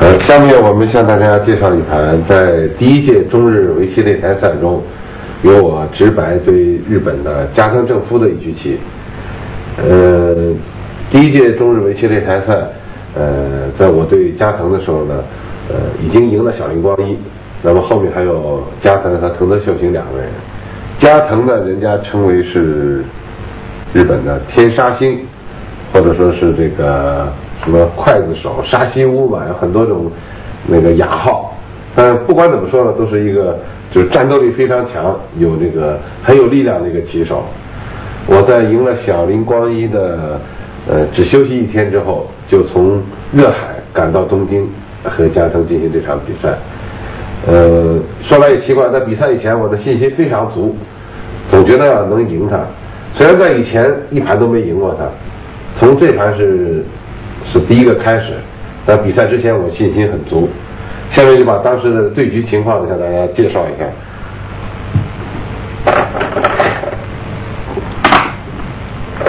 呃，下面我们向大家介绍一盘在第一届中日围棋擂台赛中，由我直白对日本的加藤正夫的一局棋。呃，第一届中日围棋擂台赛，呃，在我对加藤的时候呢，呃，已经赢了小林光一，那么后面还有加藤和藤泽秀行两个人。加藤呢，人家称为是日本的天杀星，或者说是这个什么刽子手、沙西屋嘛，有很多种那个雅号。但是不管怎么说呢，都是一个就是战斗力非常强、有这个很有力量的一个棋手。我在赢了小林光一的呃只休息一天之后，就从热海赶到东京和加藤进行这场比赛。呃，说来也奇怪，在比赛以前我的信心非常足，总觉得能赢他。虽然在以前一盘都没赢过他，从这盘是是第一个开始，在比赛之前我信心很足。下面就把当时的对局情况向大家介绍一下。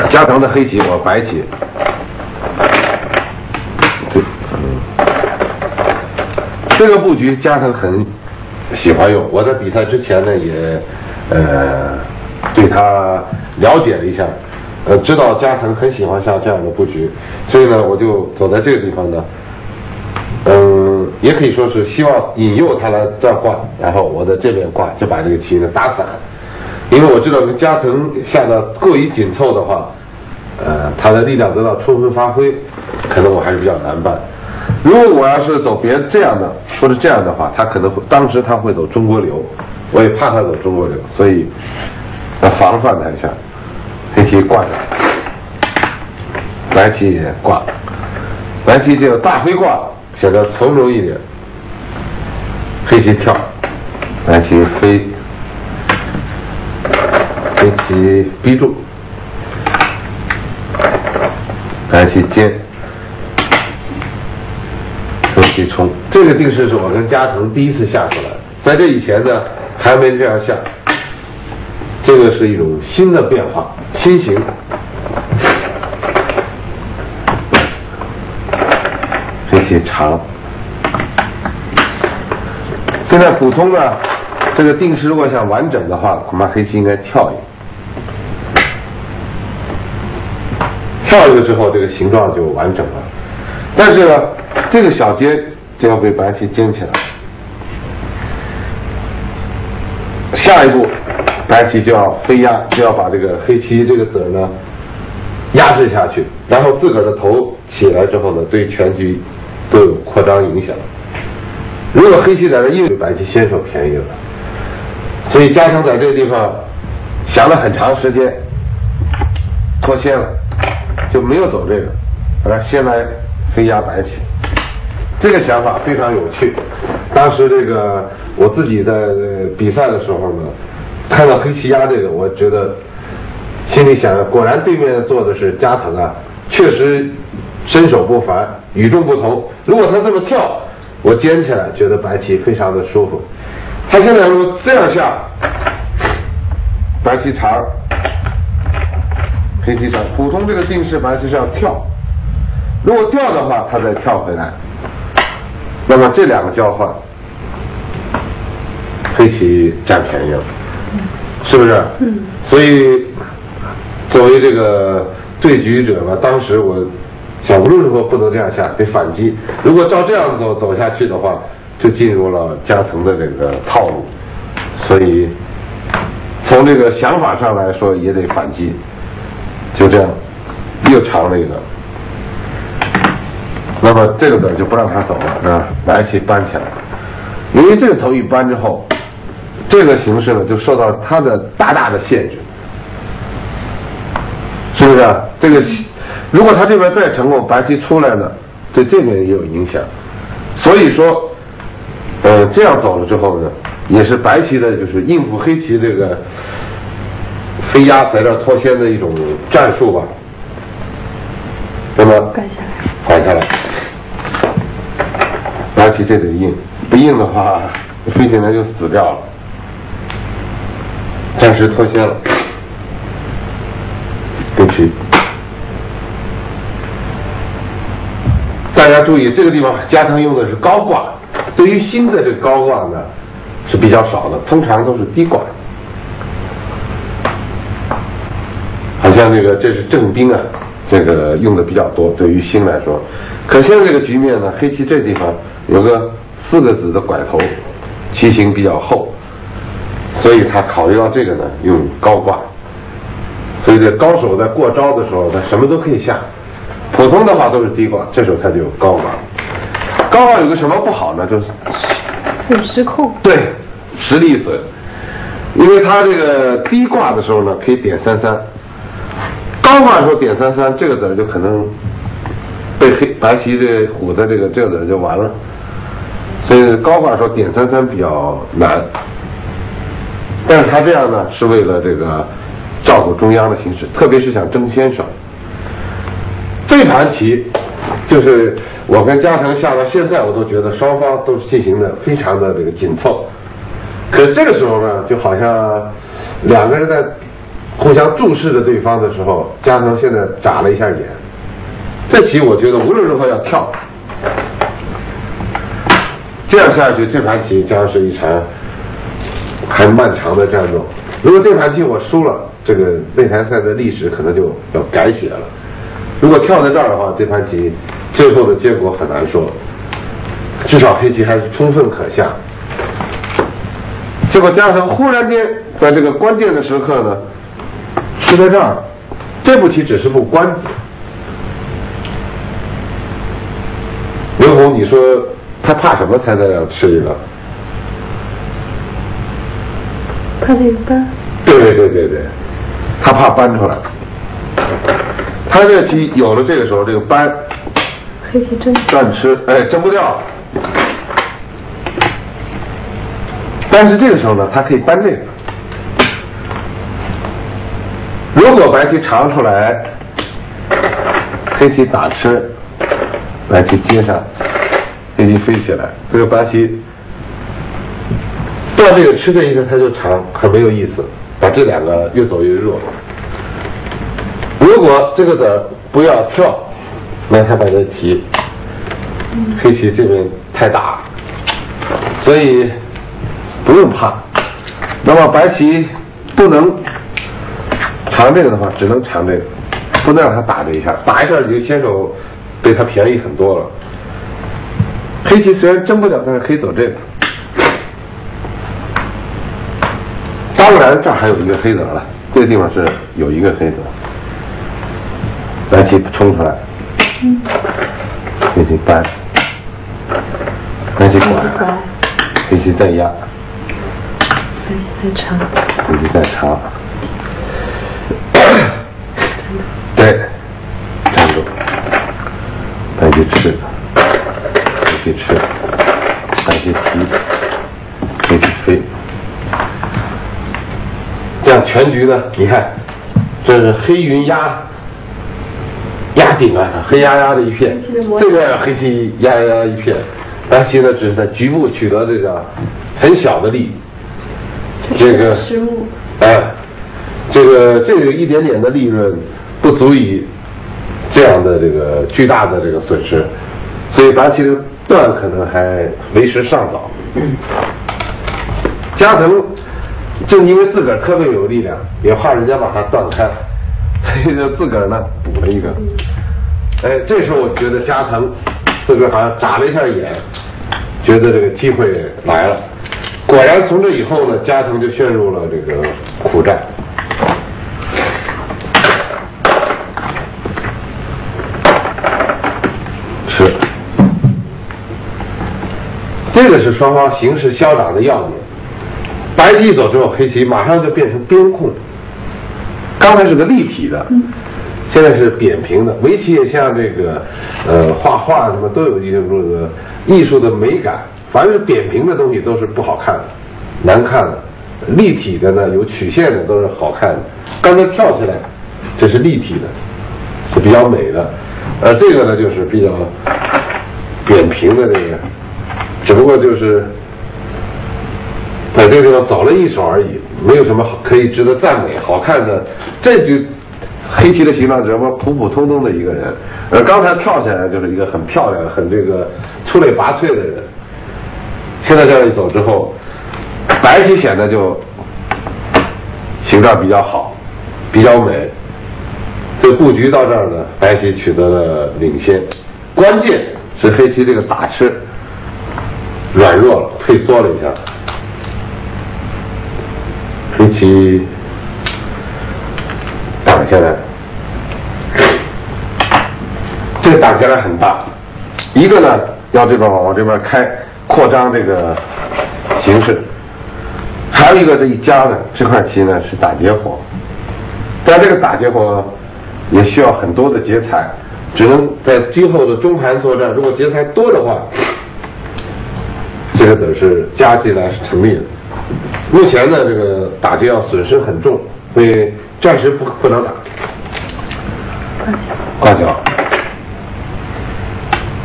加藤的黑棋，我白棋。这个布局加藤很喜欢用，我在比赛之前呢也呃对他了解了一下，呃知道加藤很喜欢像这样的布局，所以呢我就走在这个地方呢，嗯也可以说是希望引诱他来这儿挂，然后我在这边挂就把这个棋呢打散，因为我知道跟加藤下的过于紧凑的话，呃他的力量得到充分发挥，可能我还是比较难办。如果我要是走别这样的或者这样的话，他可能会当时他会走中国流，我也怕他走中国流，所以要防范他一下。黑棋挂下，白棋也挂，白棋就大飞挂，显得从容一点。黑棋跳，白棋飞，黑棋逼住，白棋尖。黑棋冲，这个定式是我跟加藤第一次下出来，在这以前呢还没这样下，这个是一种新的变化，新型。黑棋长，现在普通呢，这个定式如果想完整的话，恐怕黑棋应该跳一，跳一个之后，这个形状就完整了。但是呢。这个小尖就要被白棋尖起来，下一步白棋就要飞压，就要把这个黑棋这个子呢压制下去，然后自个儿的头起来之后呢，对全局都有扩张影响。如果黑棋在这，又为白棋先手便宜了，所以加藤在这个地方想了很长时间，脱先了，就没有走这个，来先来飞压白棋。这个想法非常有趣。当时这个我自己在比赛的时候呢，看到黑棋压这个，我觉得心里想，果然对面坐的是加藤啊，确实身手不凡，与众不同。如果他这么跳，我尖起来，觉得白棋非常的舒服。他现在如果这样下，白棋长，黑棋长，普通这个定式白棋是要跳，如果跳的话，他再跳回来。那么这两个交换，黑棋占便宜了，是不是？嗯。所以作为这个对局者吧，当时我想无论如何不能这样下，得反击。如果照这样走走下去的话，就进入了加藤的这个套路。所以从这个想法上来说，也得反击。就这样，又长了一个。那么这个子就不让他走了，是吧？白棋搬起来，由于这个头一搬之后，这个形式呢就受到他的大大的限制，是不是？这个如果他这边再成功，白棋出来呢，对这边也有影响。所以说，呃，这样走了之后呢，也是白棋的就是应付黑棋这个飞压在这脱先的一种战术吧。那么，赶下来。缓下来，白棋这得硬，不硬的话，飞进来就死掉了。暂时脱先了，黑棋，大家注意，这个地方加藤用的是高挂，对于新的这高挂呢是比较少的，通常都是低挂。好像这个这是正兵啊，这个用的比较多，对于新来说。可现在这个局面呢，黑棋这地方有个四个子的拐头，棋形比较厚，所以他考虑到这个呢，用高挂。所以这高手在过招的时候，他什么都可以下。普通的话都是低挂，这时候他就有高挂。高挂有个什么不好呢？就是损失控。对，实力损。因为他这个低挂的时候呢，可以点三三；高挂的时候点三三，这个子儿就可能被黑白棋的虎的这个这个子就完了。所以高挂时候点三三比较难。但是他这样呢，是为了这个照顾中央的形势，特别是想争先手。这盘棋，就是我跟加藤下到现在，我都觉得双方都是进行的非常的这个紧凑。可这个时候呢，就好像两个人在互相注视着对方的时候，加藤现在眨了一下眼。这棋我觉得无论如何要跳，这样下去，这盘棋将是一场还漫长的战斗。如果这盘棋我输了，这个擂台赛的历史可能就要改写了。如果跳在这儿的话，这盘棋最后的结果很难说。至少黑棋还是充分可下。结果加上忽然间在这个关键的时刻呢，吃在这儿，这步棋只是步官子。刘红，你说他怕什么才在这儿吃一个？怕这个搬？对对对对对，他怕搬出来。他这棋有了这个时候，这个搬，黑棋争断吃，哎，争不掉。但是这个时候呢，他可以搬这个。如果白棋长出来，黑棋打吃，白棋接上，黑棋飞起来，这个白棋断这个吃这一个，它就长，很没有意思，把这两个越走越弱。如果这个子不要跳，那他把这提，黑棋这边太大，所以不用怕。那么白棋不能长这个的话，只能长这个，不能让他打这一下，打一下你就先手被他便宜很多了。黑棋虽然争不了，但是可以走这个。当然这儿还有一个黑子了，这个地方是有一个黑子。白棋冲出来，黑棋搬，白棋拐，黑棋再压，黑棋再长，黑棋再长，对，站住，白棋吃，黑棋吃，白棋提，黑棋飞，全局呢？你看，这是黑云压。压顶啊，黑压压的一片，这个黑棋压压压一片，白棋呢只是在局部取得这个很小的利，这个失误，哎，这个这个一点点的利润不足以这样的这个巨大的这个损失，所以白棋的断可能还为时尚早。加藤正因为自个儿特别有力量，也怕人家把它断开。所以就自个儿呢补了一个，哎，这时候我觉得加藤自个儿好像眨了一下眼，觉得这个机会来了。果然从这以后呢，加藤就陷入了这个苦战。是，这个是双方形势消长的要点。白棋一走之后，黑棋马上就变成边控。刚才是个立体的，现在是扁平的。围棋也像这个，呃，画画什么都有一种这个艺术的美感。凡是扁平的东西都是不好看的，难看的；立体的呢，有曲线的都是好看的。刚才跳起来，这是立体的，是比较美的。呃，这个呢就是比较扁平的这个，只不过就是在这个地方走了一手而已。没有什么可以值得赞美、好看的，这就黑棋的形状只是普普通通的一个人，而刚才跳起来就是一个很漂亮、很这个出类拔萃的人。现在这样一走之后，白棋显得就形状比较好，比较美。这布局到这儿呢，白棋取得了领先，关键是黑棋这个打吃软弱了，退缩了一下。黑棋挡下来，这个挡下来很大，一个呢要这边往这边开。扩张这个形式，还有一个这一夹呢，这块棋呢是打劫活，但这个打劫活也需要很多的劫材，只能在今后的中盘作战，如果劫材多的话，这个子是加进来是成立的。目前呢，这个打劫要损失很重，所以暂时不不能打。挂角，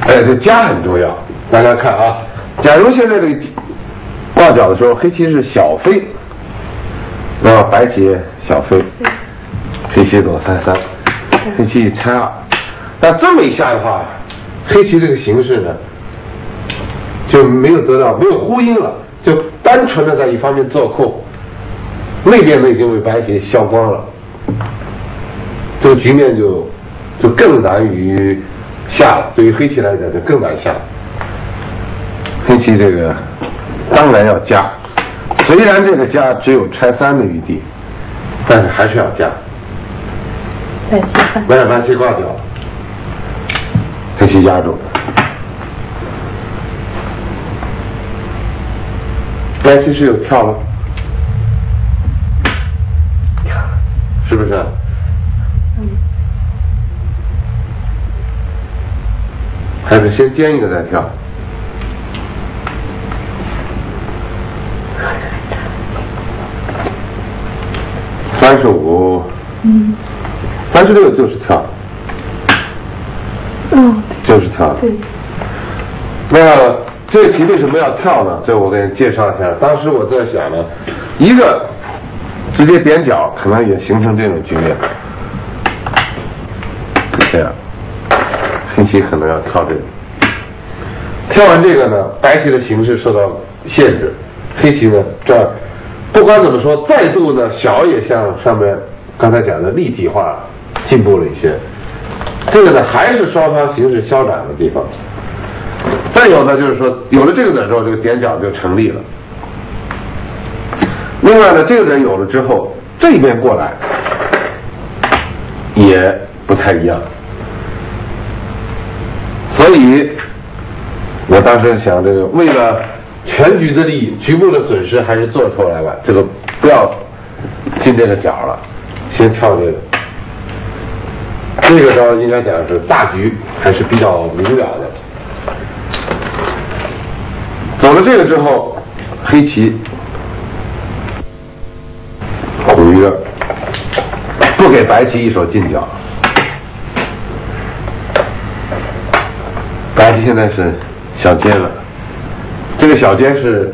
哎，这家很重要，大家看啊。假如现在这个挂角的时候，黑棋是小飞，那么白棋小飞，黑棋走三三，黑棋拆二。那这么一下的话，黑棋这个形势呢就没有得到没有呼应了，就单纯的在一方面做空，那边呢已经被白棋消光了，这个局面就就更难于下了。对于黑棋来讲，就更难下了。黑棋这个当然要加，虽然这个加只有拆三的余地，但是还是要加。白棋换。白白棋挂角，黑棋压住，白棋是有跳了，是不是？嗯。还是先煎一个再跳。三十五，嗯，三十六就是跳，嗯，就是跳。对。那这棋为什么要跳呢？这我给你介绍一下。当时我在想呢，一个直接点角，可能也形成这种局面。这样，黑棋可能要跳这个。跳完这个呢，白棋的形势受到限制，黑棋呢这。不管怎么说，再度呢，小也像上面刚才讲的立体化进步了一些。这个呢，还是双方形势消长的地方。再有呢，就是说，有了这个子之后，这个点角就成立了。另外呢，这个子有了之后，这边过来也不太一样。所以，我当时想，这个为了。全局的利益，局部的损失还是做出来了。这个不要进这个角了，先跳这个。这个招应该讲是大局还是比较明了的。走了这个之后，黑棋苦于不给白棋一手进角。白棋现在是小尖了。这个小尖是，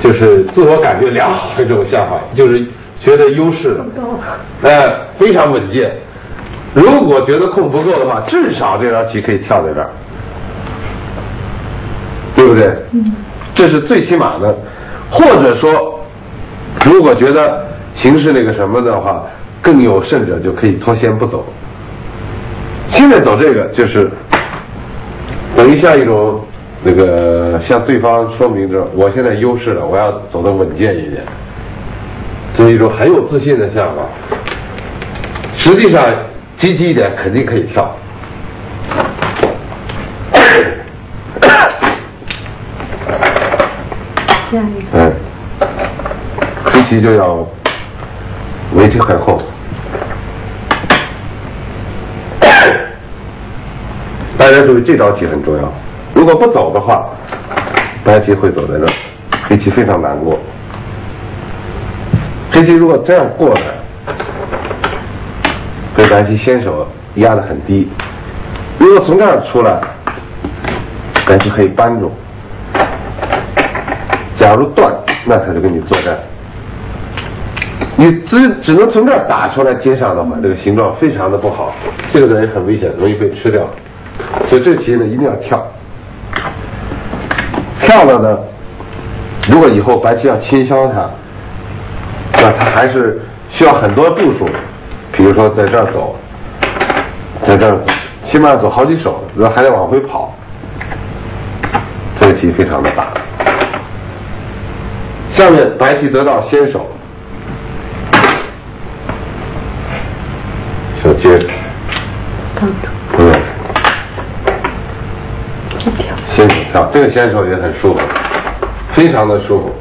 就是自我感觉良好的这种想法，就是觉得优势了，哎，非常稳健。如果觉得空不够的话，至少这张棋可以跳在这儿，对不对？嗯。这是最起码的，或者说，如果觉得形势那个什么的话，更有甚者就可以脱先不走。现在走这个就是等于像一种。那个向对方说明着，我现在优势了，我要走得稳健一点，这是一种很有自信的想法。实际上，积极一点，肯定可以跳。嗯，棋就要围棋很厚。大家注意，这招棋很重要。如果不走的话，白棋会走在这儿，黑棋非常难过。黑棋如果这样过来，被白棋先手压得很低。如果从这儿出来，白棋可以扳住。假如断，那他就跟你作战。你只只能从这儿打出来接上的话，这个形状非常的不好，这个人很危险，容易被吃掉。所以这棋呢一定要跳，跳了呢，如果以后白棋要清消它，那它还是需要很多步数，比如说在这儿走，在这儿起码走好几手，然后还得往回跑，这个棋非常的大。下面白棋得到先手，小接，挡住，嗯，先手跳，这个先手也很舒服，非常的舒服。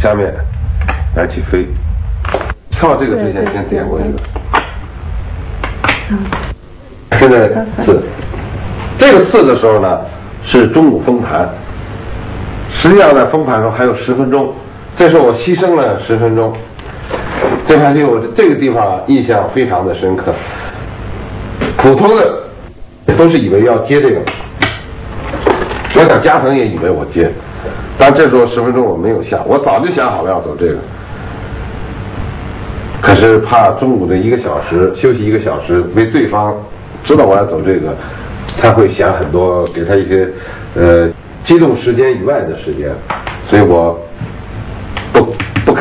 下面来起飞，跳这个之前先点过一个，现在刺，这个刺的时候呢是中午封盘，实际上在封盘的时候还有十分钟，这时候我牺牲了十分钟，这盘棋我这个地方印象非常的深刻。普通的都是以为要接这个，我想加藤也以为我接，但这时候十分钟我没有下，我早就想好了要走这个，可是怕中午的一个小时休息一个小时被对方知道我要走这个，他会想很多，给他一些呃机动时间以外的时间，所以我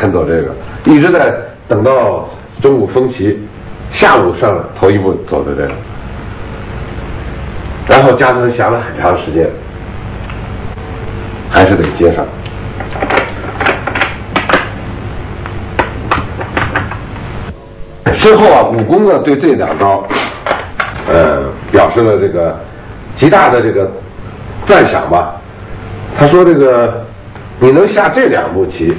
看走这个，一直在等到中午封棋，下午上头一步走的这个，然后加藤想了很长时间，还是得接上。之后啊，武功呢对这两招，呃，表示了这个极大的这个赞赏吧。他说：“这个你能下这两步棋，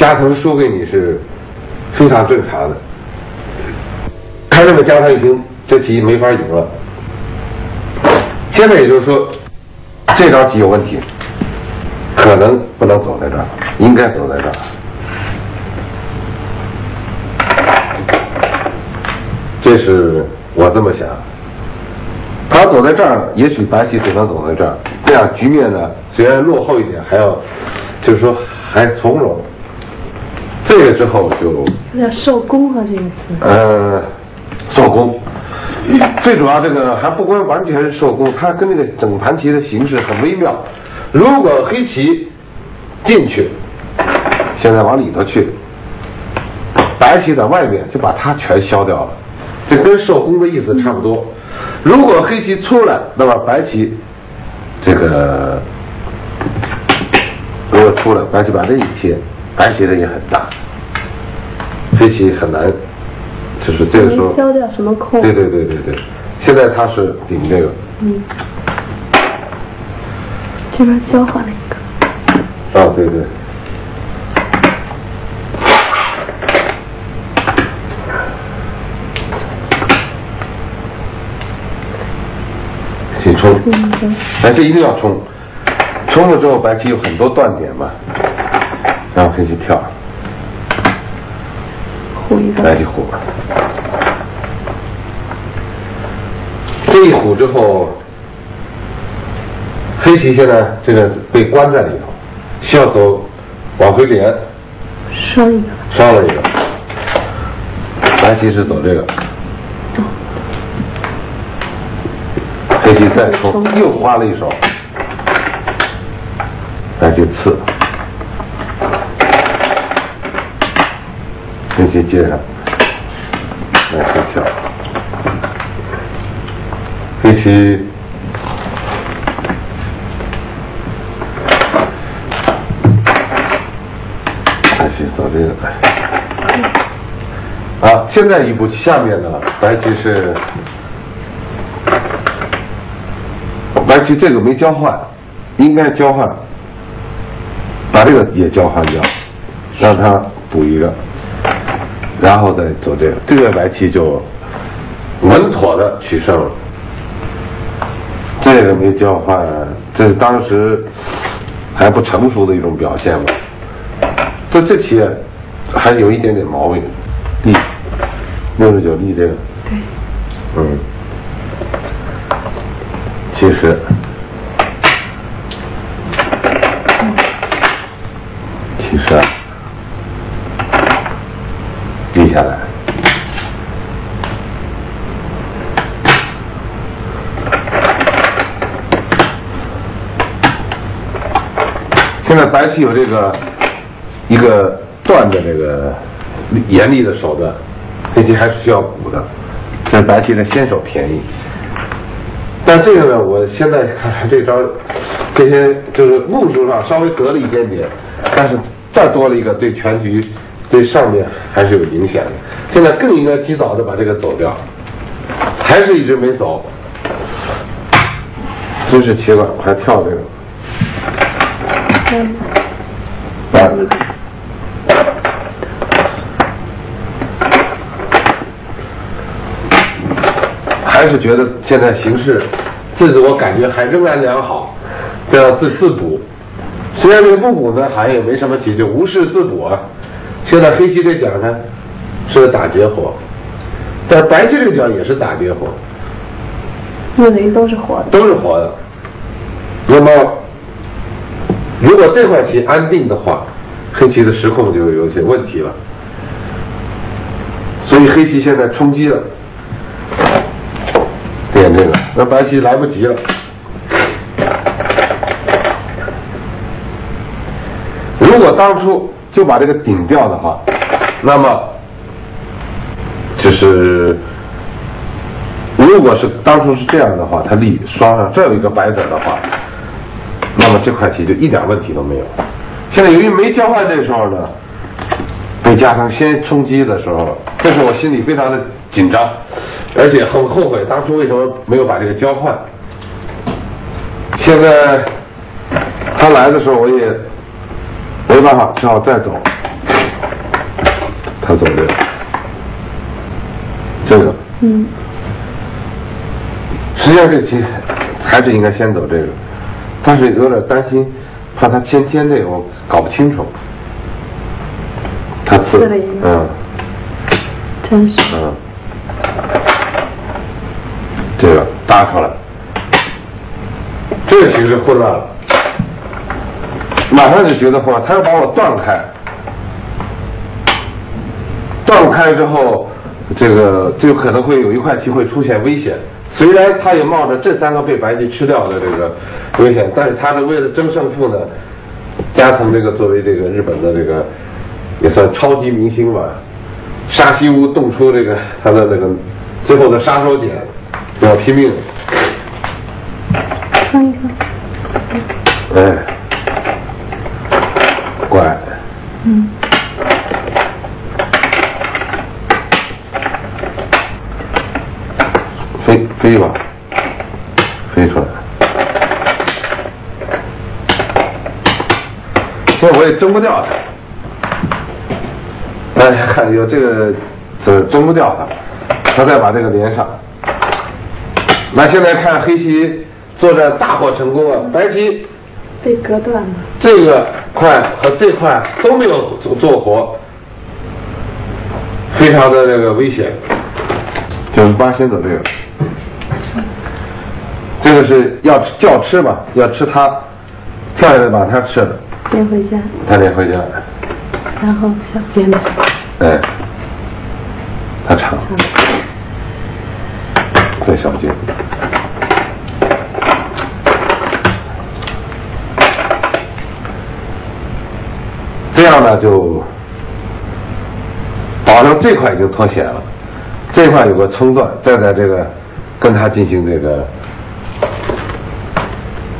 加藤输给你是非常正常的。他认为加藤已经这棋没法赢了。现在也就是说，这招棋有问题，可能不能走在这儿，应该走在这儿。这是我这么想。他走在这儿，也许白棋只能走在这儿，这样局面呢虽然落后一点，还要就是说还从容。这个之后就有点受攻啊，这个词。呃受攻，最主要这个还不光完全是受攻，它跟那个整盘棋的形式很微妙。如果黑棋进去，现在往里头去，白棋在外面就把它全消掉了，这跟受攻的意思差不多。如果黑棋出来，那么白棋这个如果出来，白棋把这一贴，白棋的也很大，黑棋很难，就是这个时候。消掉什么空？对对对对对，现在他是顶这个，嗯，这边交换了一个，啊对对。请冲，嗯，白棋一定要冲，冲了之后白棋有很多断点嘛，然后黑棋跳，虎一个，白棋虎，这一虎之后，黑棋现在这个被关在里头，需要走往回连，烧一个，烧了一个，白棋是走这个，黑棋再冲，又花了一手，白棋刺，黑棋接上，白棋跳，黑棋。白棋走这个，啊，现在一步下面呢，白棋是白棋这个没交换，应该交换，把这个也交换掉，让他补一个，然后再走这个，这个白棋就稳妥的取胜了。这个没交换，这是当时还不成熟的一种表现吧。这这棋还有一点点毛病，立六十九立这个，对，嗯，其实。提示啊，立下来。现在白棋有这个一个断的这个严厉的手段，黑棋还是需要补的，这白棋的先手便宜。但这个呢，我现在看来这招，这些就是目数上稍微得了一点点，但是再多了一个对全局、对上面还是有影响的。现在更应该及早的把这个走掉，还是一直没走，真是奇怪，我还跳这个。还是觉得现在形势，自我感觉还仍然良好，这要自自补。虽然这个不补呢，好像也没什么急，就无事自补啊。现在黑棋这角呢，是个打劫活，但白棋这个角也是打劫活。那等于都是活的。都是活的。那么。如果这块棋安定的话，黑棋的失控就有些问题了。所以黑棋现在冲击了，点这个，那白棋来不及了。如果当初就把这个顶掉的话，那么就是如果是当初是这样的话，它立双上这有一个白子的话。那么这块棋就一点问题都没有。现在由于没交换，这时候呢，被加上先冲击的时候，这是我心里非常的紧张，而且很后悔当初为什么没有把这个交换。现在他来的时候，我也没办法，只好再走。他走这个，这个，嗯，实际上这棋还是应该先走这个。但是有点担心，怕他先尖这个，我搞不清楚。他刺，嗯，真是，嗯，这个搭出来，这个形势混乱了，马上就觉得混乱，他要把我断开，断开之后，这个就可能会有一块棋会出现危险。虽然他也冒着这三个被白棋吃掉的这个危险，但是他是为了争胜负呢，加藤这个作为这个日本的这个也算超级明星吧，沙西屋动出这个他的那个最后的杀手锏，要拼命。看一看。哎，乖。嗯。飞飞吧，飞出来。现在我也争不掉他。哎，看有这个，这争不掉他。他再把这个连上。那现在看黑棋作战大获成功啊！白棋被隔断了。这个块和这块都没有做做活，非常的这个危险。九十八仙走这个。这个是要叫吃嘛？要吃它，跳下来把它吃了。连回家。他连回家。然后小尖的。哎，他唱。再小尖。这样呢，就保证这块已经脱险了。这块有个冲断，再在这个跟他进行这个。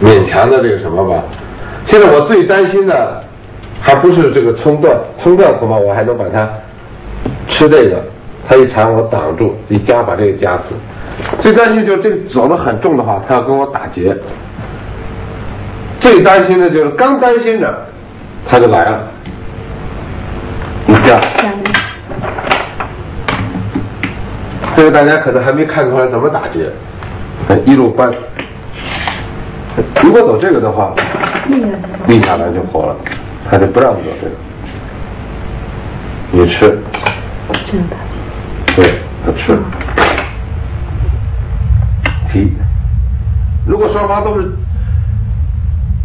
勉强的这个什么吧，现在我最担心的还不是这个冲断，冲断恐怕我还能把它吃这个，它一缠我挡住，一夹把这个夹死。最担心就是这个走的很重的话，它要跟我打结。最担心的就是刚担心着，它就来了，你这样。这个大家可能还没看出来怎么打结，一路搬。如果走这个的话，立下来就活了，他就不让走这个。你吃，这样打对，他吃。提，如果双方都是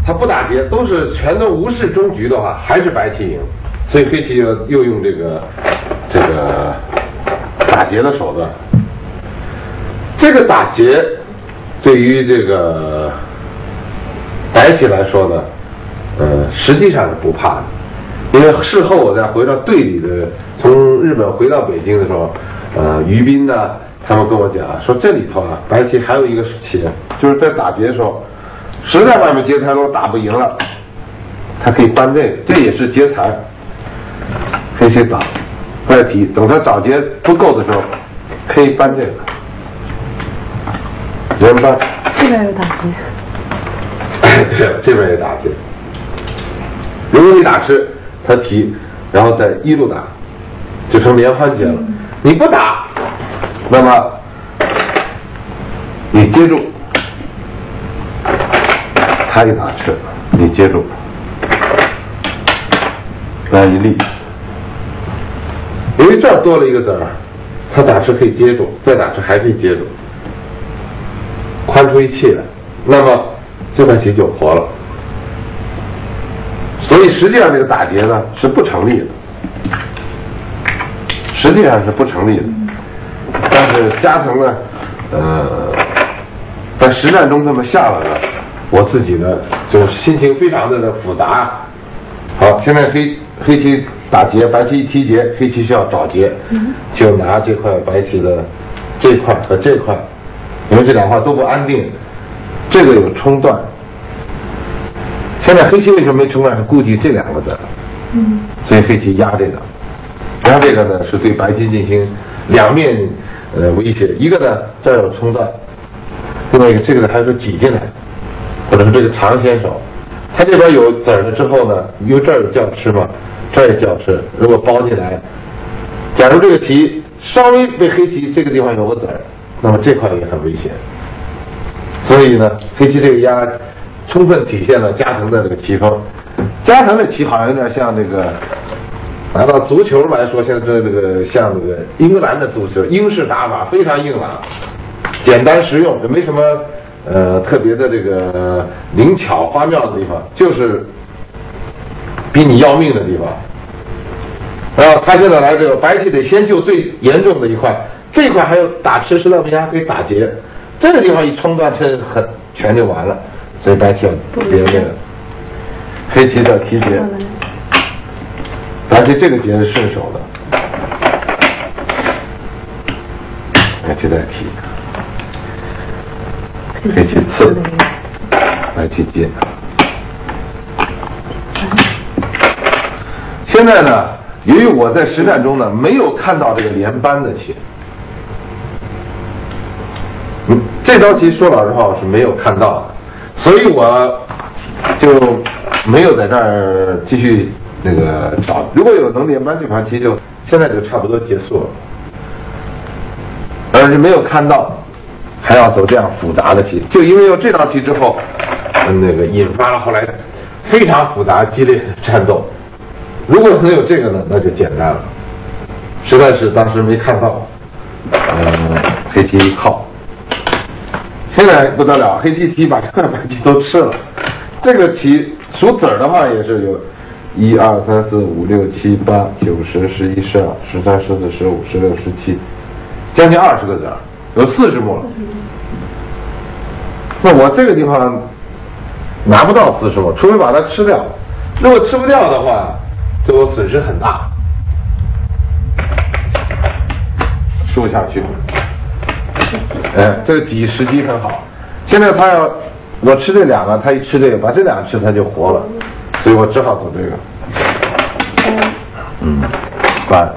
他不打劫，都是全都无视终局的话，还是白棋赢。所以黑棋又又用这个这个打劫的手段。这个打劫对于这个白棋来说呢，呃，实际上是不怕的，因为事后我再回到队里的，从日本回到北京的时候，呃，于斌呢，他们跟我讲说，这里头啊，白棋还有一个棋，就是在打劫的时候，实在外面劫太多打不赢了，他可以搬这个，这也是劫财。黑棋打，再提，等他找劫不够的时候，可以搬这个。连搬，这边有打劫，这边也打劫。如果你打吃，他提，然后再一路打，就成连环劫了。你不打，那么你接住，他一打吃，你接住，来一立。因为这儿多了一个子儿，他打吃可以接住，再打吃还可以接住。宽出一气来，那么这块棋就活了。所以实际上这个打劫呢是不成立的，实际上是不成立的。但是加藤呢，呃，在实战中这么下了呢，我自己呢就心情非常的的复杂。好，现在黑黑棋打劫，白棋一提劫，黑棋需要找劫，就拿这块白棋的这块和这块。因为这两块都不安定，这个有冲断。现在黑棋为什么没冲断？是顾及这两个的，嗯，所以黑棋压这个，压这个呢是对白棋进行两面呃威胁。一个呢这儿有冲断，另外一个这个呢还是挤进来，或者是这个长先手，它这边有子儿了之后呢，因为这儿有叫吃嘛，这儿也叫吃，如果包进来，假如这个棋稍微被黑棋这个地方有个子儿。那么这块也很危险，所以呢，黑棋这个压，充分体现了加藤的这个棋风。加藤的棋好像有点像那个，拿到足球来说，现在这这个像那个英格兰的足球，英式打法非常硬朗，简单实用，也没什么呃特别的这个灵巧花妙的地方，就是比你要命的地方。然后他现在来这个白棋得先救最严重的一块。这一块还有打吃石头兵还可以打劫，这个地方一冲断，这很全就完了。所以白棋要别这个，黑棋的提劫，白棋这个劫是顺手的，白棋再提，黑棋刺，白棋接。现在呢，由于我在实战中呢没有看到这个连扳的棋。这道题说老实话我是没有看到的，所以我就没有在这儿继续那个找。如果有能连扳这盘棋，就现在就差不多结束了。而是没有看到还要走这样复杂的棋，就因为有这道题之后，那个引发了后来非常复杂激烈的战斗。如果能有这个呢，那就简单了。实在是当时没看到，嗯，黑棋一靠。现在不得了，黑棋棋把这块白棋都吃了。这个棋数子儿的话也是有，一二三四五六七八九十十一十二十三十四十五十六十七，将近二十个子儿，有四十目了。那我这个地方拿不到四十目，除非把它吃掉。如果吃不掉的话，对我损失很大，输下去。哎，这个挤时机很好。现在他要我吃这两个，他一吃这个，把这两个吃，他就活了。所以我只好走这个。嗯，搬，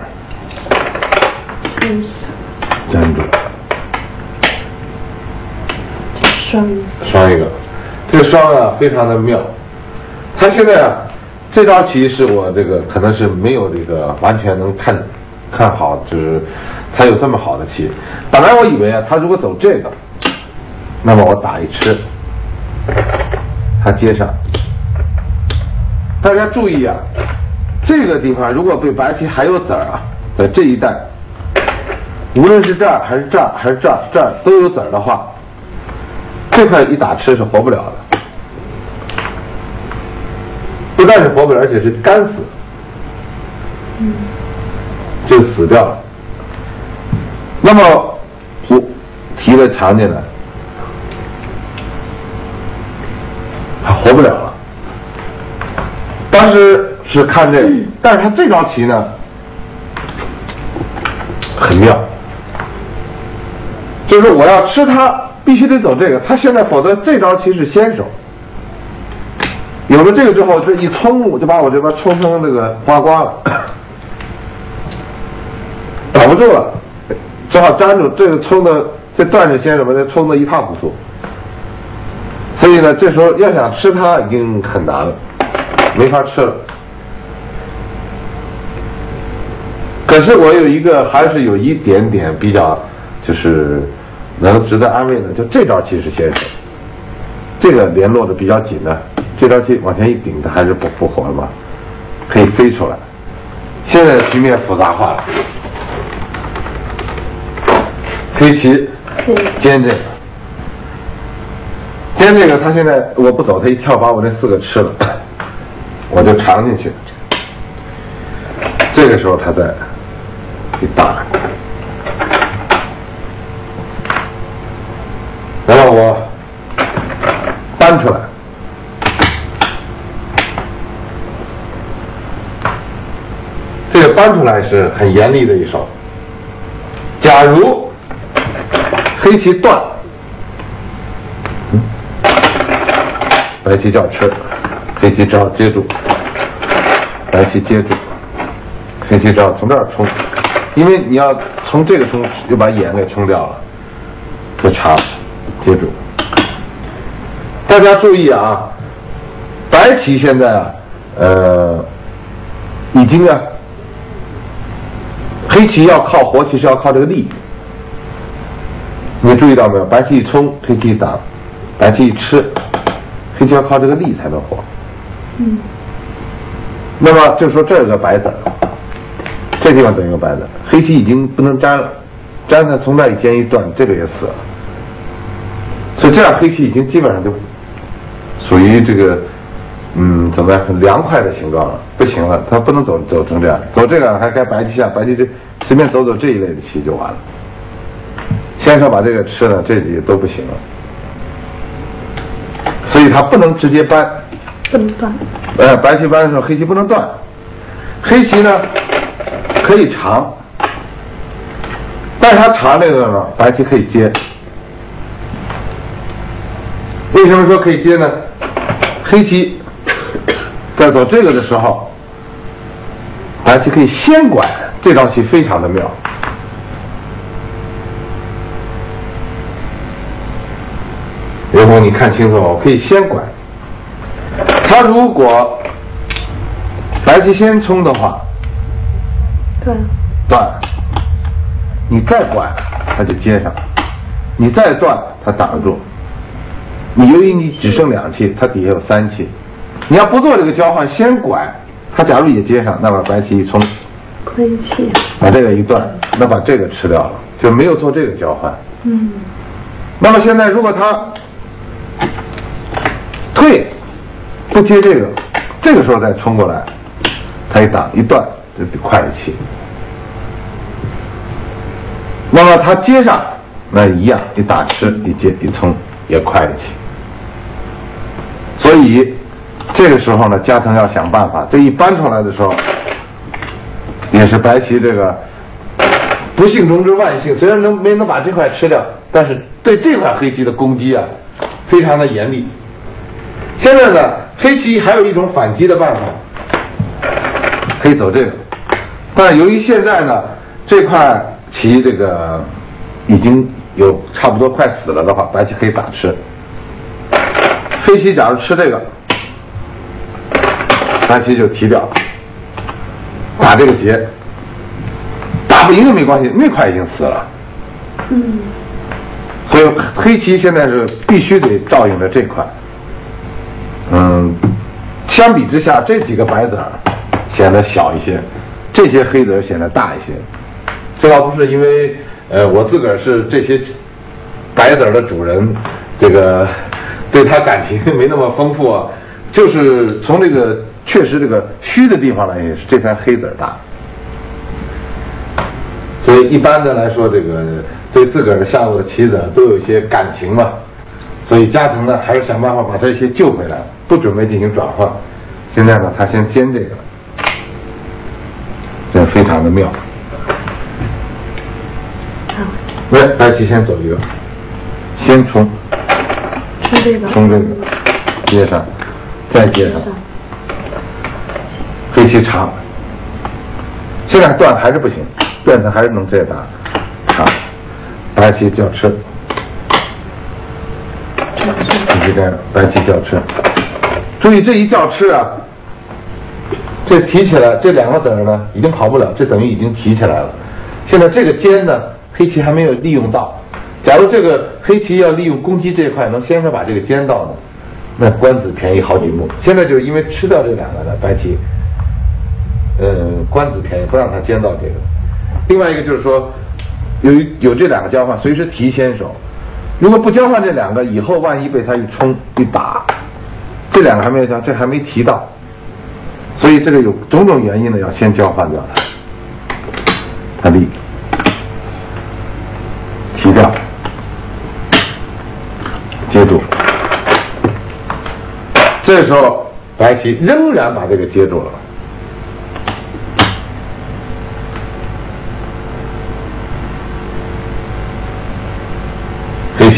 粘住，双双一个，这个双啊非常的妙。他现在啊，这招棋是我这个可能是没有这个完全能看看好，就是他有这么好的棋。本来我以为啊，他如果走这个，那么我打一吃，他接上。大家注意啊，这个地方如果被白棋还有子儿啊，在这一带，无论是这儿还是这儿还是这儿这儿都有子儿的话，这块一打吃是活不了的。不但是活不了，而且是干死，就死掉了。那么我提的常见的，他活不了了。当时是看这个，但是他这招棋呢很妙，就是我要吃他，必须得走这个，他现在否则这招棋是先手。有了这个之后，这一冲就把我这边冲成那个花瓜了，挡不住了，只好粘住。这个冲的这段子先生把这冲的一塌糊涂。所以呢，这时候要想吃它已经很难了，没法吃了。可是我有一个还是有一点点比较，就是能值得安慰的，就这招棋是先手，这个联络的比较紧的。这招棋往前一顶，它还是不复活了嘛，可以飞出来。现在局面复杂化了，黑棋尖这个，尖这个，他现在我不走，他一跳把我这四个吃了，我就藏进去。这个时候他再一打，然后我搬出来。这个搬出来是很严厉的一手。假如黑棋断，白棋叫吃，黑棋只好接住，白棋接住，黑棋只好从这儿冲，因为你要从这个冲，就把眼给冲掉了，就长接住。大家注意啊，白棋现在啊，呃，已经啊。黑棋要靠活棋是要靠这个力，你注意到没有？白棋一冲，黑棋一挡，白棋一吃，黑棋要靠这个力才能活。嗯。那么就说这有个白子，这地方等于个白子，黑棋已经不能粘了，粘它从那一尖一断，这个也死了。所以这样黑棋已经基本上就属于这个。嗯，怎么样？很凉快的形状了，不行了，它不能走走成这样，走这个还该白棋下，白棋这随便走走这一类的棋就完了。先生把这个吃了，这里都不行了，所以它不能直接搬，不能断。呃，白棋搬的时候，黑棋不能断，黑棋呢可以长，但是它长这个呢，白棋可以接。为什么说可以接呢？黑棋。在走这个的时候，白棋可以先拐，这招棋非常的妙。刘红，你看清楚我可以先拐。他如果白棋先冲的话，断，断，你再拐，他就接上；你再断，他挡得住。你由于你只剩两气，他底下有三气。你要不做这个交换，先拐，他假如也接上，那把白棋一冲，亏气，把这个一断，那把这个吃掉了，就没有做这个交换。嗯。那么现在如果他退，不接这个，这个时候再冲过来，他一挡一断，就快一气。那么他接上，那一样，一打吃，一接一冲，也快一气。所以。这个时候呢，加藤要想办法。这一搬出来的时候，也是白棋这个不幸中之万幸。虽然能没能把这块吃掉，但是对这块黑棋的攻击啊，非常的严厉。现在呢，黑棋还有一种反击的办法，可以走这个。但由于现在呢，这块棋这个已经有差不多快死了的话，白棋可以打吃。黑棋假如吃这个。白棋就提掉，打这个劫，打不赢没关系，那块已经死了。嗯。所以黑棋现在是必须得照应着这块。嗯，相比之下，这几个白子儿显得小一些，这些黑子儿显得大一些。这倒不是因为呃我自个儿是这些白子儿的主人，这个对他感情没那么丰富啊，就是从这个。确实这个虚的地方呢也是这片黑子儿大。所以一般的来说，这个对自个儿的下路的棋子都有一些感情嘛，所以加藤呢还是想办法把这些救回来，不准备进行转换。现在呢，他先煎这个，这非常的妙。来，白棋先走一个，先冲。冲这个，冲这个，接上，再接上，黑棋长，现在断还是不行，断它还是能再打，长，白棋叫吃，必须这样，白棋叫吃，注意这一叫吃啊，这提起来这两个子儿呢已经跑不了，这等于已经提起来了。现在这个尖呢，黑棋还没有利用到。假如这个黑棋要利用攻击这一块，能先手把这个尖到呢，那官子便宜好几目。现在就是因为吃掉这两个呢，白棋，嗯，官子便宜，不让他尖到这个。另外一个就是说，有一有这两个交换，随时提先手。如果不交换这两个，以后万一被他一冲一打，这两个还没有交，这还没提到，所以这个有种种原因呢，要先交换掉它。他立，提掉，接住。这时候白棋仍然把这个接住了。黑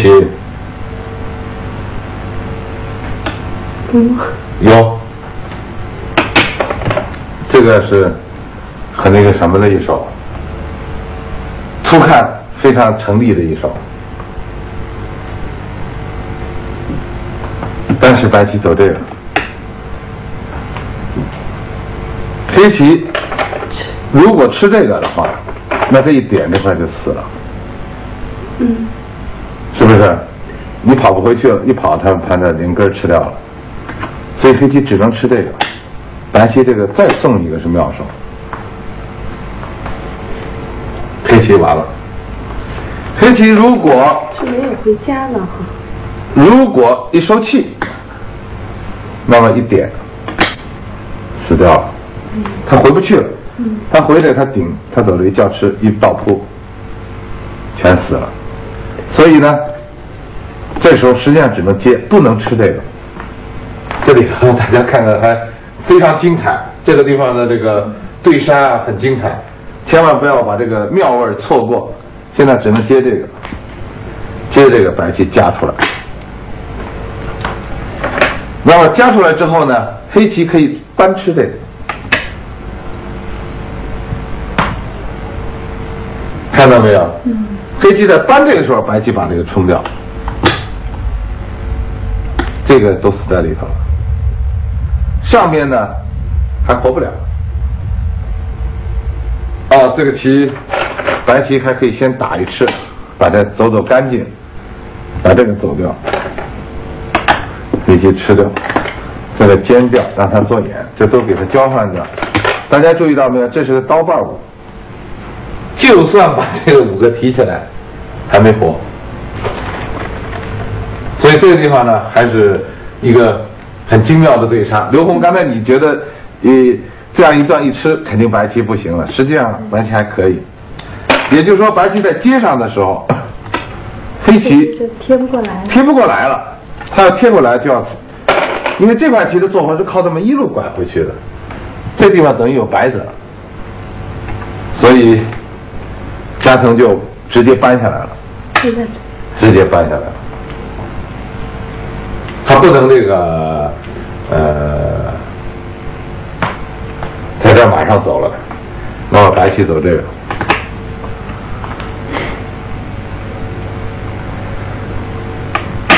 有，这个是很那个什么的一手，初看非常成立的一手，但是白棋走这个，黑棋如果吃这个的话，那这一点这块就死了，嗯，是不是？你跑不回去了，一跑它它的连根儿吃掉了，所以黑棋只能吃这个，白棋这个再送一个是妙手，黑棋完了。黑棋如果是没有回家了哈。如果一收气，那么一点死掉了，他回不去了。他回来他顶，他走了一叫吃一倒扑，全死了。所以呢，这时候实际上只能接，不能吃这个。这里头大家看看还非常精彩，这个地方的这个对山啊很精彩，千万不要把这个妙味儿错过。现在只能接这个，接这个白棋夹出来。那么夹出来之后呢，黑棋可以搬吃这个，看到没有？黑棋在搬这个时候，白棋把这个冲掉，这个都死在里头了。上面呢还活不了。啊，这个棋，白棋还可以先打一吃，把它走走干净，把这个走掉，黑棋吃掉，这个尖掉，让它做眼，这都给它交换掉。大家注意到没有？这是个刀把舞，就算把这个五个提起来，还没活。所以这个地方呢，还是一个很精妙的对杀。刘红，刚才你觉得，呃，这样一段一吃，肯定白棋不行了。实际上白棋还可以，也就是说，白棋在接上的时候，黑棋就贴不过来。了。贴不过来了，他要贴过来就要死，因为这块棋的做法是靠这么一路拐回去的，这地方等于有白子了，所以加藤就直接搬下来了，直接搬下来了，他不能这个呃，在这马上走了，那么白棋走这个。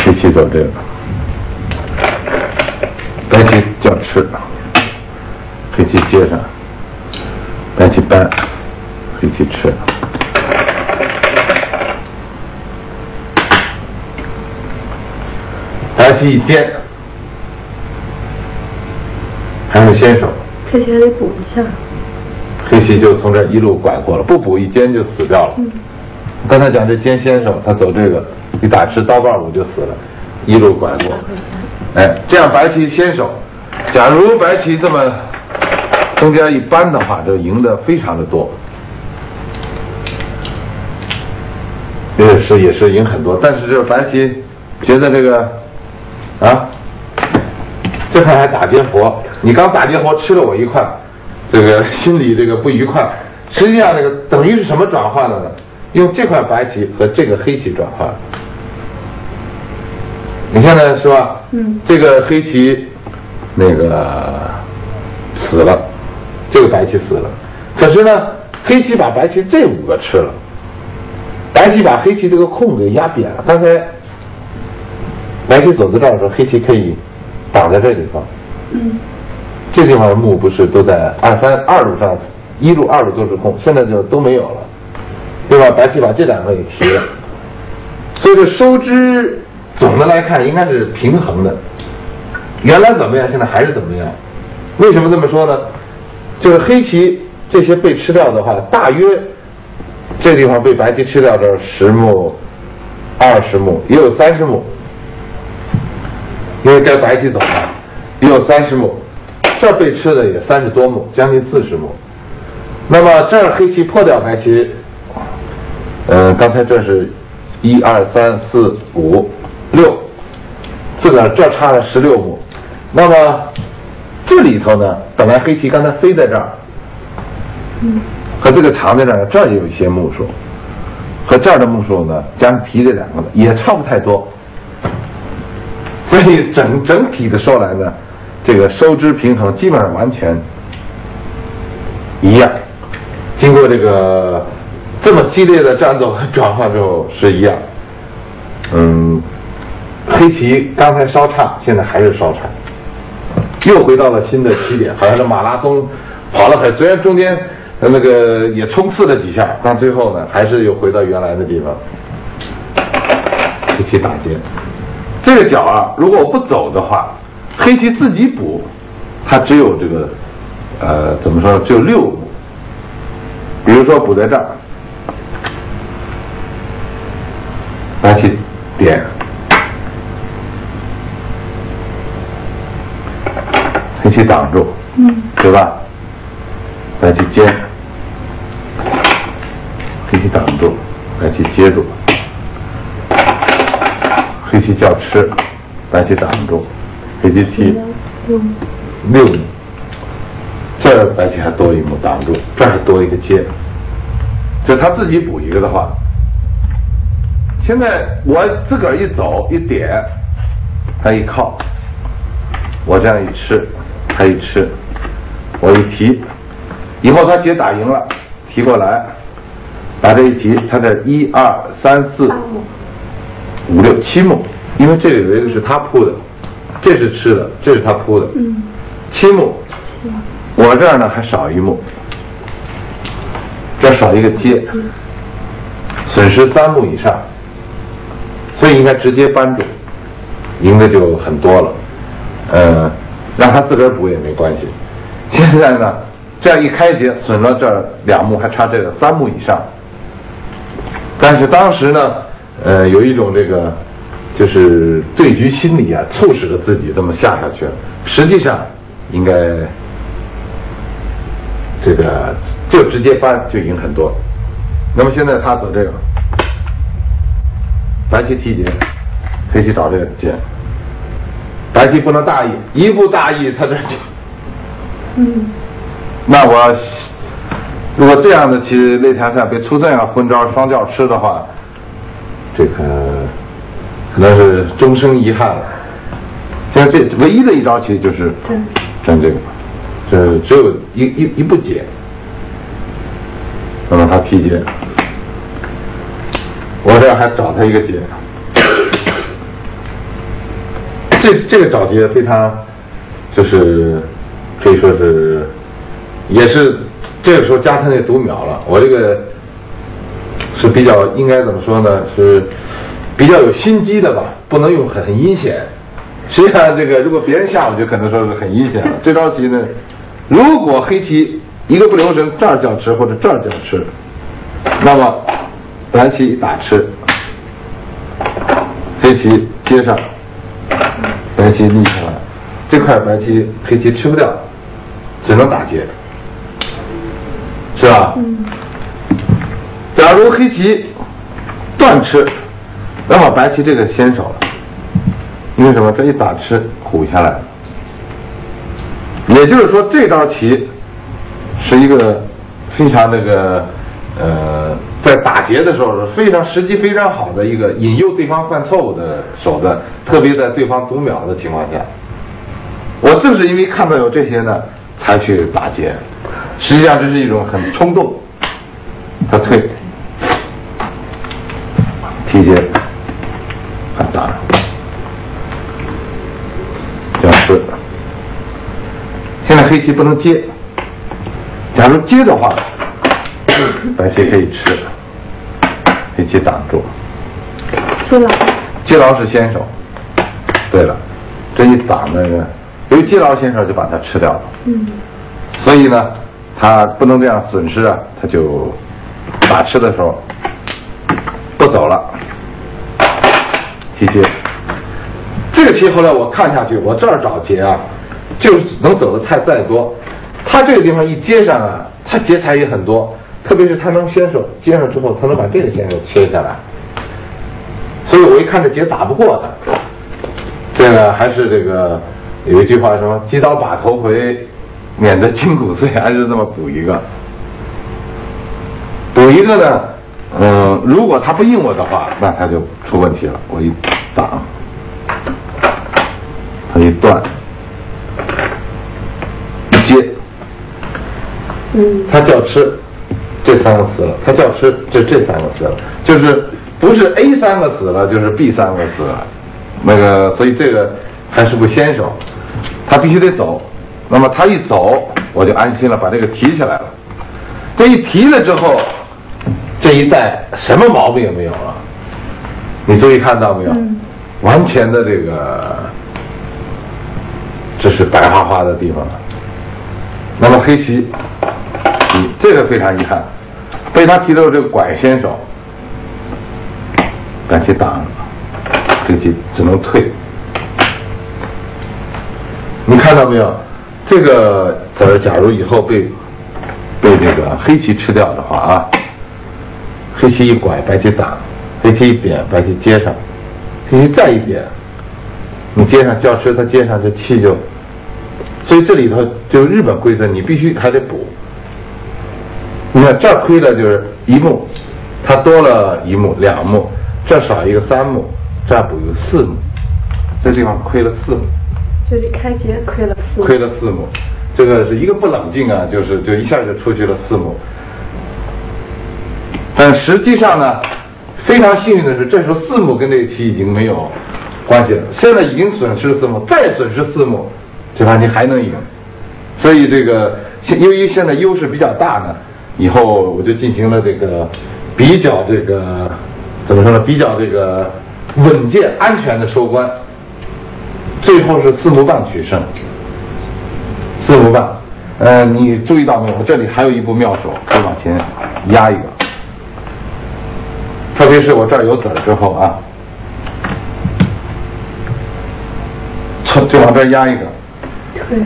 黑棋走这个，白棋叫吃，黑棋接上，白棋搬，黑棋吃。一接，还是先手，黑棋还得补一下。黑棋就从这一路拐过了，不补一尖就死掉了。刚才讲这尖先手，他走这个一打吃刀把我就死了，一路拐过。哎，这样白棋先手，假如白棋这么中间一扳的话，就赢得非常的多。也是也是赢很多，但是这个白棋觉得这个啊，这块还打劫活，你刚打劫活吃了我一块，这个心里这个不愉快。实际上这个等于是什么转换了呢？用这块白棋和这个黑棋转换。你看呢是吧？嗯。这个黑棋那个死了，这个白棋死了，可是呢，黑棋把白棋这五个吃了。白棋把黑棋这个空给压扁了。刚才白棋走到这儿的时候，黑棋可以挡在这地方。嗯。这地方的目不是都在二三二路上，一路二路都是空，现在就都没有了，对吧？白棋把这两个也提了，所以这收支总的来看应该是平衡的。原来怎么样，现在还是怎么样？为什么这么说呢？就是黑棋这些被吃掉的话，大约。这地方被白棋吃掉，这十目、二十目，也有三十目，因为该白棋走了，也有三十目，这被吃的也三十多目，将近四十目。那么这儿黑棋破掉白棋，呃，刚才这是一二三四五六，自个儿这差了十六目。那么这里头呢，本来黑棋刚才飞在这儿，和这个长在这儿，这儿也有一些目数，和这儿的目数呢，加上提这两个呢，也差不太多。所以整整体的说来呢，这个收支平衡基本上完全一样。经过这个这么激烈的战斗和转化之后是一样。嗯，黑棋刚才稍差，现在还是稍差，又回到了新的起点，好像是马拉松跑了很，虽然中间。那个也冲刺了几下，但最后呢，还是又回到原来的地方。黑棋打劫，这个角啊，如果我不走的话，黑棋自己补，它只有这个，呃，怎么说，只有六目。比如说补在这儿，白棋点，黑棋挡住，嗯，对吧？白棋接。黑棋挡住，白棋接住，黑棋叫吃，白棋挡住，黑棋提六目，这白棋还多一目挡住，这还多一个接，就他自己补一个的话，现在我自个儿一走一点，他一靠，我这样一吃，他一吃，我一提，以后他劫打赢了，提过来。把这一提，他的一二三四五六七目，因为这里有一个是他铺的，这是吃的，这是他铺的，七目。我这儿呢还少一目，这少一个接，损失三目以上，所以应该直接扳住，赢的就很多了。呃，让他自个儿补也没关系。现在呢，这样一开劫，损了这两目，还差这个三目以上。但是当时呢，呃，有一种这个，就是对局心理啊，促使着自己这么下下去。实际上，应该这个就直接翻就赢很多。那么现在他走这个，白棋提劫，黑棋找这个劫，白棋不能大意，一步大意他这就，嗯，那我。如果这样的棋擂台上被出这样昏招双叫吃的话，这个可能是终生遗憾了。现在这唯一的一招棋就是占这个，这只有一一一步解，那么他提劫，我这还找他一个解，这这个找劫非常，就是可以说是也是。这个时候加他那读秒了，我这个是比较应该怎么说呢？是比较有心机的吧，不能用很很阴险。实际上，这个如果别人下，我就可能说是很阴险了。这招棋呢，如果黑棋一个不留神这儿叫吃或者这儿叫吃，那么白棋打吃，黑棋接上，白棋立起来，这块白棋黑棋吃不掉，只能打劫，是吧？嗯。假如黑棋断吃，那么白棋这个先手，因为什么？这一打吃虎下来，也就是说这道棋是一个非常那个呃，在打劫的时候是非常时机非常好的一个引诱对方犯错误的手段，特别在对方读秒的情况下。我正是因为看到有这些呢，才去打劫。实际上这是一种很冲动，他退。提劫，看打，这样吃。现在黑棋不能接，假如接的话，白棋可以吃，黑棋挡住。接牢。接牢是先手。对了，这一挡那个，由于接牢先手就把它吃掉了。嗯。所以呢，他不能这样损失啊，他就打吃的时候不走了。提接，这个棋后来我看下去，我这儿找劫啊，就是能走的太再多。他这个地方一接上啊，他劫财也很多，特别是他能先手接上之后，他能把这个先手切下来。所以我一看这劫打不过他，这个还是这个有一句话说：“击刀把头回，免得筋骨碎。”还是这么补一个，补一个呢。嗯，如果他不应我的话，那他就出问题了。我一挡，他一断，一接，嗯，他叫吃，这三个死了。他叫吃，就这三个死了。就是不是 A 三个死了，就是 B 三个死了。那个，所以这个还是个先手，他必须得走。那么他一走，我就安心了，把这个提起来了。这一提了之后。这一带什么毛病也没有了，你注意看到没有？完全的这个，这是白花花的地方了。那么黑棋，提这个非常遗憾，被他提到这个拐先手，白棋挡，黑棋只能退。你看到没有？这个子，假如以后被被这个黑棋吃掉的话啊。黑棋一拐，白棋挡；黑棋一点，白棋接上；黑棋再一点，你接上叫吃，他接上这气就。所以这里头就日本规则，你必须还得补。你看这儿亏了就是一目，它多了一目两目，这少一个三目，这儿补一个四目，这地方亏了四目。这里开劫亏了四。亏了四目，这个是一个不冷静啊，就是就一下就出去了四目。但实际上呢，非常幸运的是，这时候四目跟这个棋已经没有关系了。现在已经损失四目，再损失四目，这盘棋还能赢。所以这个，由于现在优势比较大呢，以后我就进行了这个比较这个怎么说呢？比较这个稳健、安全的收官。最后是四目半取胜。四目半，呃，你注意到没有？这里还有一步妙手，可以往前压一个。特别是我这儿有子儿之后啊，从就往这儿压一个，退，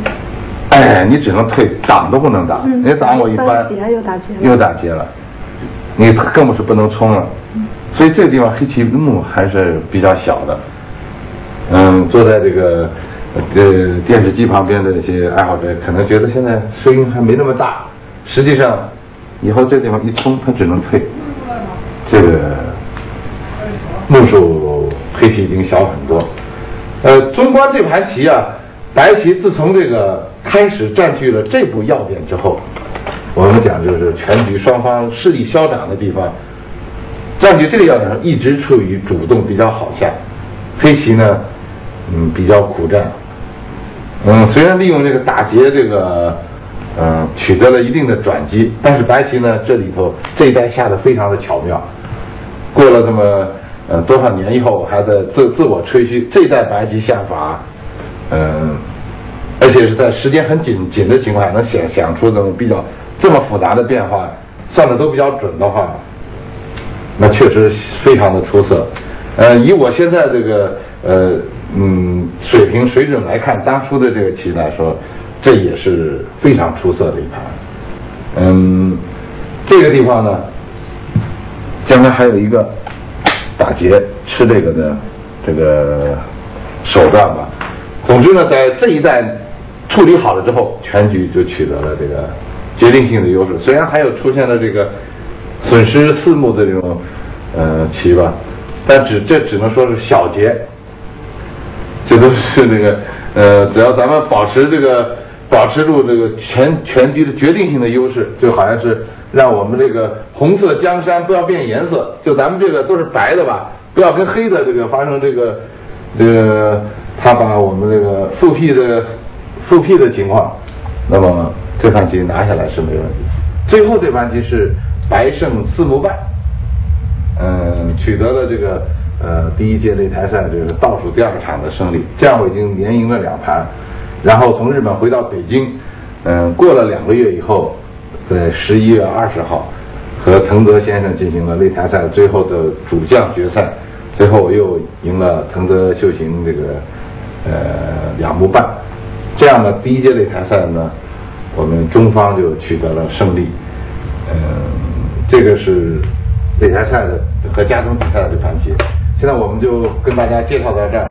哎，你只能退，挡都不能挡，你挡我一翻，又打劫了，又打劫了，你更不是不能冲了，所以这个地方黑棋目还是比较小的，嗯，坐在这个呃电视机旁边的这些爱好者可能觉得现在声音还没那么大，实际上以后这地方一冲，他只能退。这个目数黑棋已经小很多，呃，中观这盘棋啊，白棋自从这个开始占据了这步要点之后，我们讲就是全局双方势力消长的地方，占据这个要点一直处于主动比较好下，黑棋呢，嗯，比较苦战，嗯，虽然利用这个打劫这个。嗯，取得了一定的转机，但是白棋呢，这里头这一代下的非常的巧妙。过了这么呃多少年以后，还在自自我吹嘘，这一代白棋下法，嗯，而且是在时间很紧紧的情况下，能想想出这种比较这么复杂的变化，算的都比较准的话，那确实非常的出色。呃，以我现在这个呃嗯水平水准来看，当初的这个棋来说，这也是非常出色的一盘。嗯，这个地方呢，将来还有一个打劫吃这个的这个手段吧。总之呢，在这一战处理好了之后，全局就取得了这个决定性的优势。虽然还有出现了这个损失四目的这种呃棋吧，但只这只能说是小节。这都是那个呃，只要咱们保持这个保持住这个全全局的决定性的优势，就好像是让我们这个红色江山不要变颜色，就咱们这个都是白的吧，不要跟黑的这个发生这个这个他把我们这个复辟的复辟的情况，那么这盘棋拿下来是没问题。最后这盘棋是白胜四目半，嗯，取得了这个。呃，第一届擂台赛这个倒数第二场的胜利，这样我已经连赢了两盘，然后从日本回到北京，嗯，过了两个月以后，在十一月二十号，和藤泽先生进行了擂台赛最后的主将决赛，最后我又赢了藤泽秀行这个呃两目半，这样呢，第一届擂台赛呢，我们中方就取得了胜利，嗯，这个是擂台赛的和家中比赛的这盘棋。现在我们就跟大家介绍到这儿。